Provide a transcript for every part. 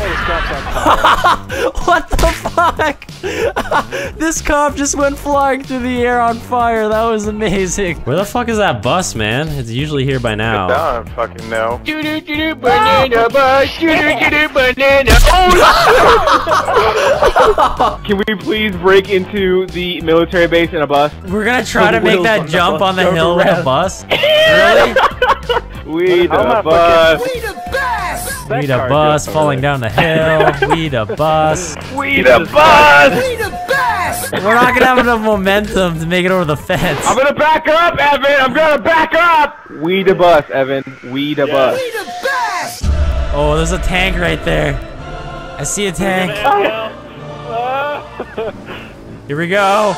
what the fuck? this cop just went flying through the air on fire. That was amazing. Where the fuck is that bus, man? It's usually here by now. I don't fucking know. Banana bus, banana. Can we please break into the military base in a bus? We're gonna try to make wheels that on the jump on the hill with a bus. Really? We How am the I bus. We the bus falling down the hill. We the bus. We the bus. Weed a bus. We're not gonna have enough momentum to make it over the fence. I'm gonna back up, Evan. I'm gonna back up. We the bus, Evan. We the bus. We the best. Oh, there's a tank right there. I see a tank. Here we go.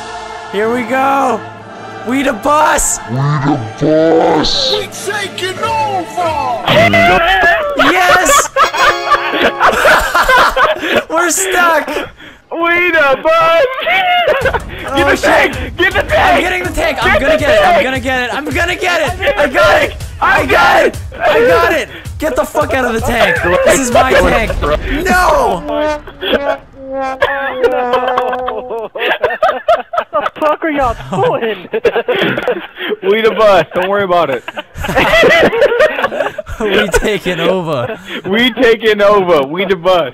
Here we go. We the bus. Yes! We're stuck! We the bus. Oh, Get the tank. Get the I'm getting the tank! I'm gonna get it! I'm gonna get it! I'm gonna get it! I got it! I got it! I got it! Get the fuck out of the tank! This is my tank! No! The fuck are y'all doing? We the bus. Don't worry about it. We taking over. We taking over. We the bus.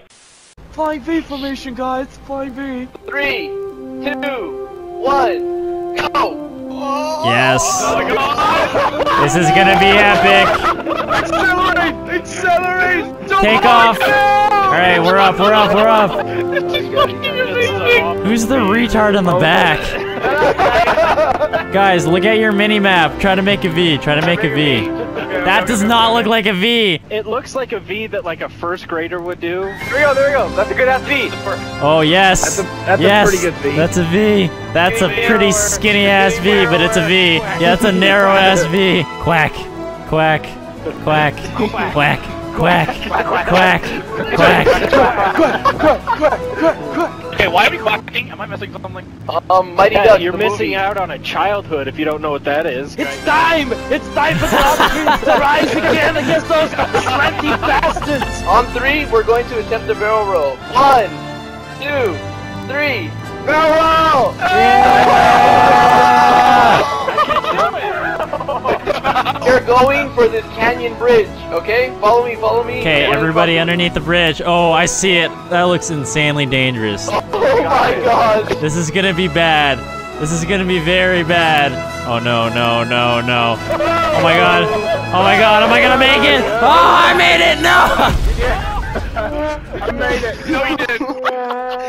Flying V formation, guys. Flying V. Three, two, one, go! Yes. Oh, this is gonna be epic. Accelerate! Accelerate! Don't Take off. Alright, we're up, we're up, we're up. Who's the retard in the back? Guys, look at your mini map. Try to make a V. Try to make a V. That does not look like a V. It looks like a V that like a first grader would do. There we go. There we go. That's a good ass V. Oh yes. That's a- that's a pretty good V. That's a V. That's a pretty skinny ass V, but it's a V. Yeah, it's a narrow ass V. Quack, quack, quack, quack, quack. Quack. Quack. Quack. Quack. Quack. Quack. Okay, why are we quacking? Am I missing something? Um, Mighty Yeah, Ducks. you're the missing movie. out on a childhood if you don't know what that is. It's time! It's time for the Dolphins to rise again against those slanty bastards! On three, we're going to attempt a barrel roll. One, two, three. Barrel roll! You're going for this canyon bridge, okay? Follow me, follow me. Okay, everybody gonna- underneath the bridge. Oh, I see it. That looks insanely dangerous. Oh my god. This is gonna be bad. This is gonna be very bad. Oh no, no, no, no. Oh my god. Oh my god, am I gonna make it? Oh, I made it! No! I made it. No, you didn't.